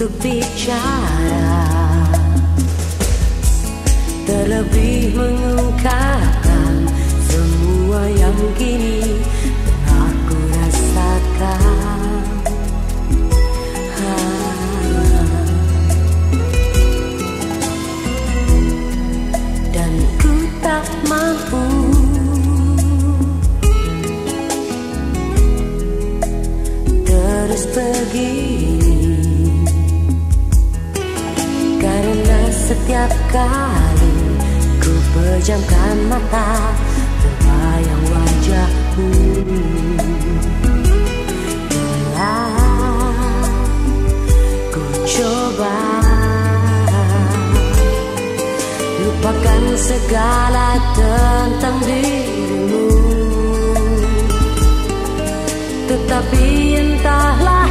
untuk bicara terlebih mengungkapkan semua yang kini telah ku rasakan dan ku tak mampu terus begini setiap kali ku pejamkan mata terbayang wajahmu bila ku coba lupakan segala tentang dirimu, tetapi entahlah